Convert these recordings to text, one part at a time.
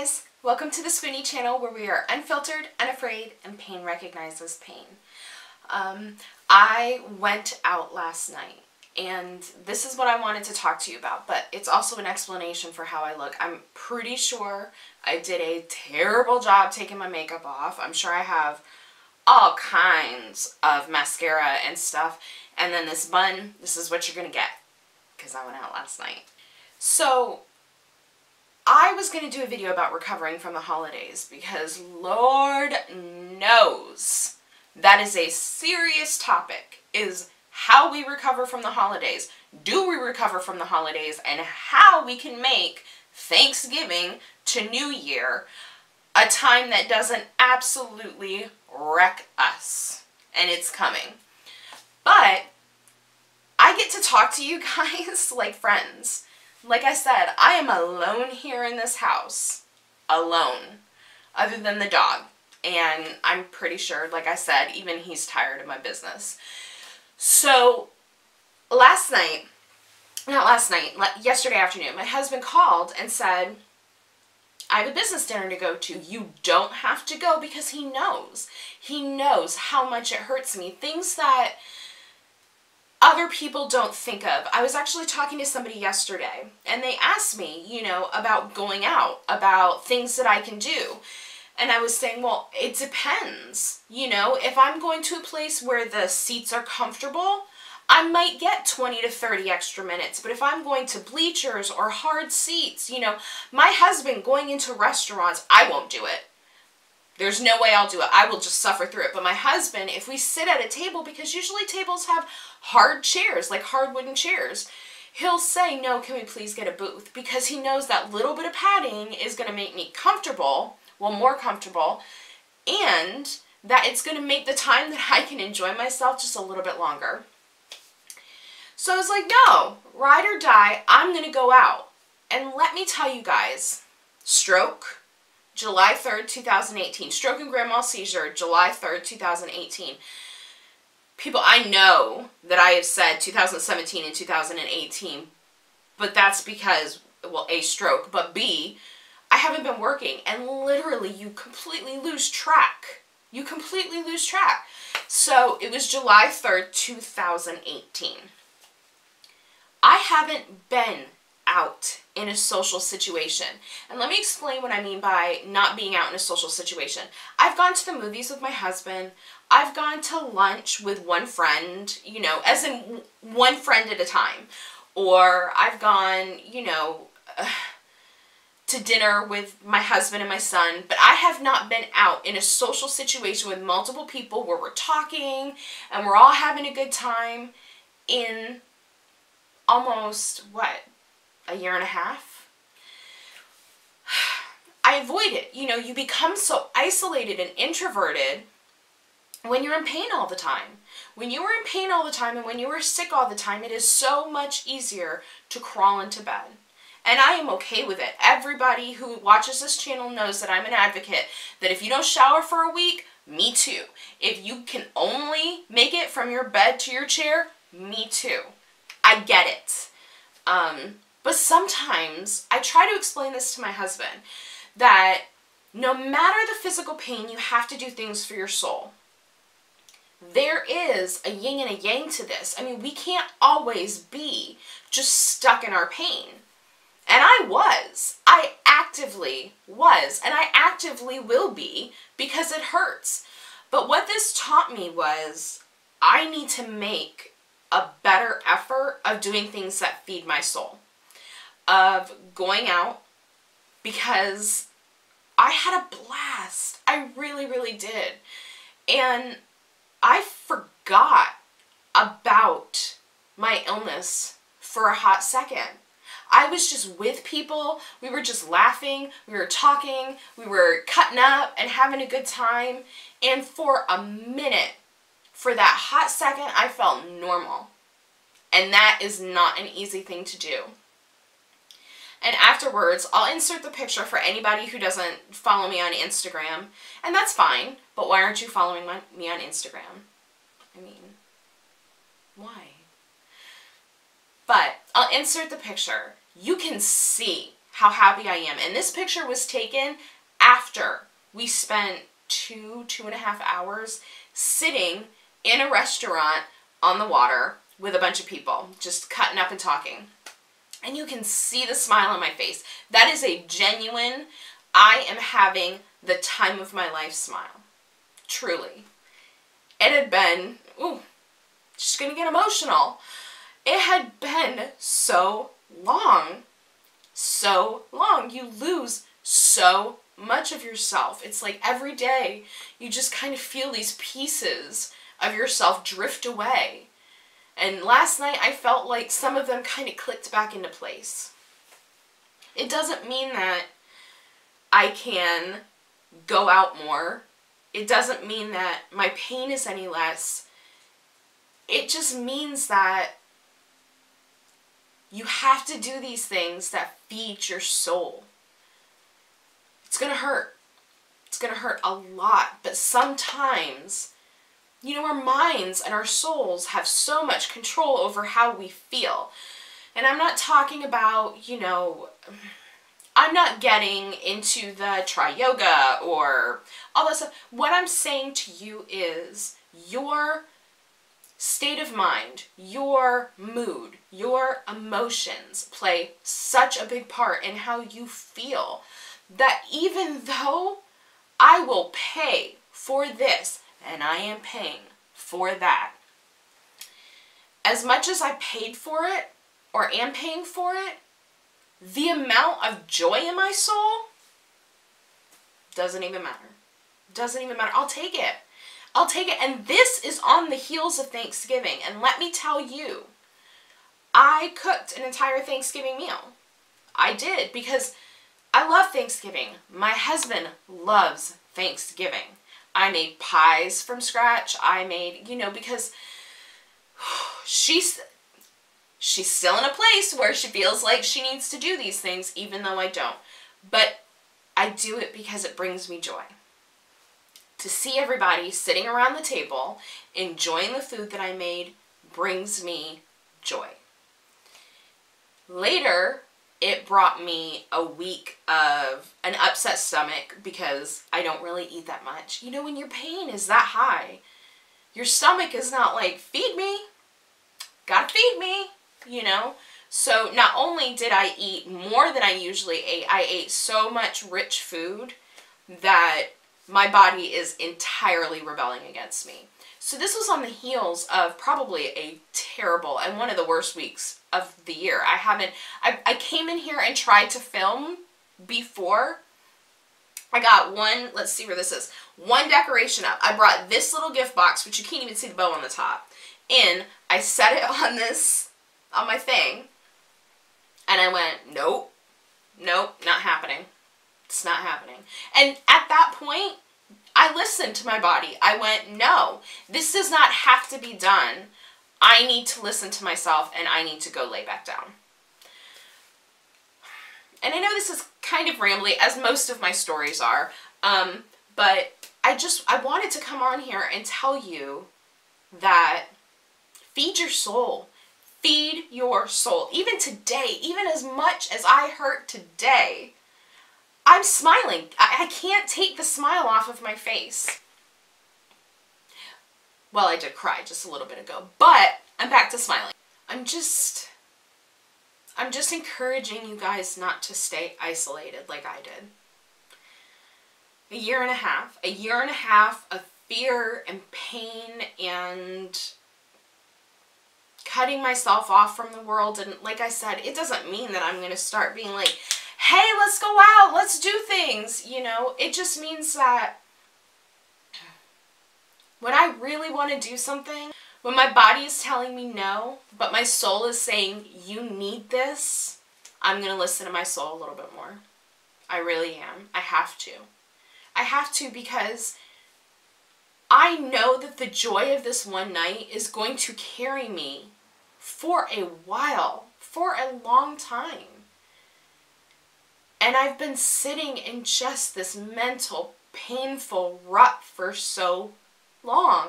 guys! Welcome to the Spoonie channel where we are unfiltered, unafraid, and pain recognizes pain. Um, I went out last night and this is what I wanted to talk to you about, but it's also an explanation for how I look. I'm pretty sure I did a terrible job taking my makeup off. I'm sure I have all kinds of mascara and stuff. And then this bun, this is what you're going to get because I went out last night. So I was going to do a video about recovering from the holidays because Lord knows that is a serious topic is how we recover from the holidays. Do we recover from the holidays and how we can make Thanksgiving to New Year a time that doesn't absolutely wreck us. And it's coming. But I get to talk to you guys like friends. Like I said, I am alone here in this house. Alone. Other than the dog. And I'm pretty sure, like I said, even he's tired of my business. So, last night, not last night, yesterday afternoon, my husband called and said, I have a business dinner to go to. You don't have to go because he knows. He knows how much it hurts me. Things that other people don't think of. I was actually talking to somebody yesterday and they asked me, you know, about going out, about things that I can do. And I was saying, well, it depends. You know, if I'm going to a place where the seats are comfortable, I might get 20 to 30 extra minutes. But if I'm going to bleachers or hard seats, you know, my husband going into restaurants, I won't do it. There's no way I'll do it. I will just suffer through it. But my husband, if we sit at a table, because usually tables have hard chairs, like hard wooden chairs, he'll say, no, can we please get a booth? Because he knows that little bit of padding is going to make me comfortable, well, more comfortable, and that it's going to make the time that I can enjoy myself just a little bit longer. So I was like, no, ride or die, I'm going to go out. And let me tell you guys, stroke, July 3rd, 2018. Stroke and grand mal seizure, July 3rd, 2018. People, I know that I have said 2017 and 2018, but that's because, well, A, stroke, but B, I haven't been working, and literally you completely lose track. You completely lose track. So it was July 3rd, 2018. I haven't been out in a social situation. And let me explain what I mean by not being out in a social situation. I've gone to the movies with my husband. I've gone to lunch with one friend, you know, as in one friend at a time. Or I've gone, you know, to dinner with my husband and my son, but I have not been out in a social situation with multiple people where we're talking and we're all having a good time in almost, what, a year and a half. I avoid it. You know, you become so isolated and introverted when you're in pain all the time. When you are in pain all the time and when you are sick all the time, it is so much easier to crawl into bed. And I am okay with it. Everybody who watches this channel knows that I'm an advocate that if you don't shower for a week, me too. If you can only make it from your bed to your chair, me too. I get it. Um, but sometimes I try to explain this to my husband that no matter the physical pain, you have to do things for your soul. There is a yin and a yang to this. I mean, we can't always be just stuck in our pain. And I was. I actively was. And I actively will be because it hurts. But what this taught me was I need to make a better effort of doing things that feed my soul of going out because I had a blast. I really, really did. And I forgot about my illness for a hot second. I was just with people. We were just laughing. We were talking. We were cutting up and having a good time. And for a minute, for that hot second, I felt normal. And that is not an easy thing to do. And afterwards, I'll insert the picture for anybody who doesn't follow me on Instagram. And that's fine, but why aren't you following my, me on Instagram? I mean, why? But I'll insert the picture. You can see how happy I am. And this picture was taken after we spent two, two and a half hours sitting in a restaurant on the water with a bunch of people, just cutting up and talking. And you can see the smile on my face. That is a genuine, I am having the time of my life smile. Truly. It had been, ooh, just gonna get emotional. It had been so long. So long. You lose so much of yourself. It's like every day you just kind of feel these pieces of yourself drift away. And last night I felt like some of them kind of clicked back into place. It doesn't mean that I can go out more. It doesn't mean that my pain is any less. It just means that you have to do these things that feed your soul. It's going to hurt. It's going to hurt a lot, but sometimes you know, our minds and our souls have so much control over how we feel. And I'm not talking about, you know, I'm not getting into the try yoga or all that stuff. What I'm saying to you is your state of mind, your mood, your emotions play such a big part in how you feel that even though I will pay for this and I am paying for that. As much as I paid for it, or am paying for it, the amount of joy in my soul doesn't even matter. Doesn't even matter. I'll take it. I'll take it. And this is on the heels of Thanksgiving. And let me tell you, I cooked an entire Thanksgiving meal. I did because I love Thanksgiving. My husband loves Thanksgiving. I made pies from scratch. I made, you know, because she's she's still in a place where she feels like she needs to do these things even though I don't. But I do it because it brings me joy. To see everybody sitting around the table enjoying the food that I made brings me joy. Later, it brought me a week of an upset stomach because I don't really eat that much. You know, when your pain is that high, your stomach is not like, feed me, gotta feed me, you know? So not only did I eat more than I usually ate, I ate so much rich food that my body is entirely rebelling against me. So this was on the heels of probably a terrible and one of the worst weeks of the year. I haven't, I, I came in here and tried to film before. I got one, let's see where this is, one decoration up. I brought this little gift box, which you can't even see the bow on the top, in. I set it on this, on my thing, and I went, nope, nope, not happening. It's not happening. And at that point, I listened to my body. I went, no, this does not have to be done. I need to listen to myself and I need to go lay back down. And I know this is kind of rambly, as most of my stories are, um, but I just, I wanted to come on here and tell you that feed your soul. Feed your soul. Even today, even as much as I hurt today, I'm smiling. I, I can't take the smile off of my face. Well, I did cry just a little bit ago, but I'm back to smiling. I'm just, I'm just encouraging you guys not to stay isolated like I did. A year and a half, a year and a half of fear and pain and cutting myself off from the world. And like I said, it doesn't mean that I'm going to start being like, hey, let's go out, let's do things, you know. It just means that when I really want to do something, when my body is telling me no, but my soul is saying, you need this, I'm going to listen to my soul a little bit more. I really am. I have to. I have to because I know that the joy of this one night is going to carry me for a while, for a long time. And I've been sitting in just this mental, painful rut for so long.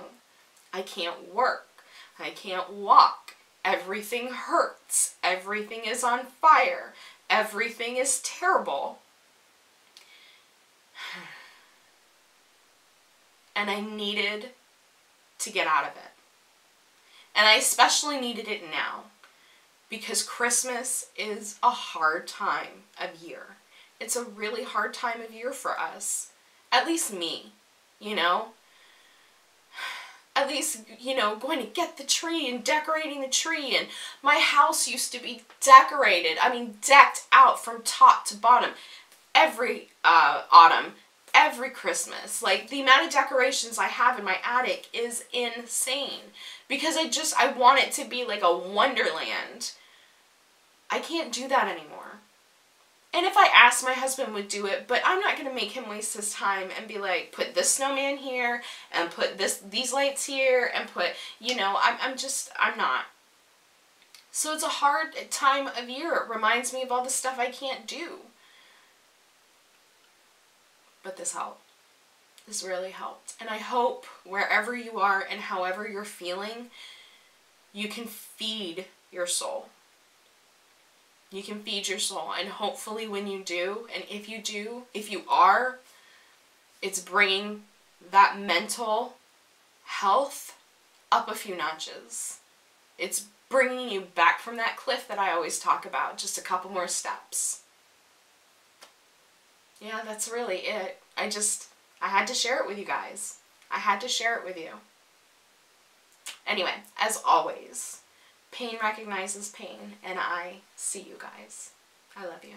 I can't work. I can't walk. Everything hurts. Everything is on fire. Everything is terrible. And I needed to get out of it. And I especially needed it now because Christmas is a hard time of year. It's a really hard time of year for us. At least me, you know? At least, you know, going to get the tree and decorating the tree. And my house used to be decorated. I mean, decked out from top to bottom every uh, autumn every Christmas. Like the amount of decorations I have in my attic is insane because I just I want it to be like a wonderland. I can't do that anymore. And if I asked my husband would do it, but I'm not going to make him waste his time and be like, put this snowman here and put this these lights here and put, you know, I'm, I'm just, I'm not. So it's a hard time of year. It reminds me of all the stuff I can't do. But this helped. This really helped. And I hope wherever you are and however you're feeling, you can feed your soul. You can feed your soul. And hopefully, when you do, and if you do, if you are, it's bringing that mental health up a few notches. It's bringing you back from that cliff that I always talk about, just a couple more steps. Yeah, that's really it. I just, I had to share it with you guys. I had to share it with you. Anyway, as always, Pain recognizes pain, and I see you guys. I love you.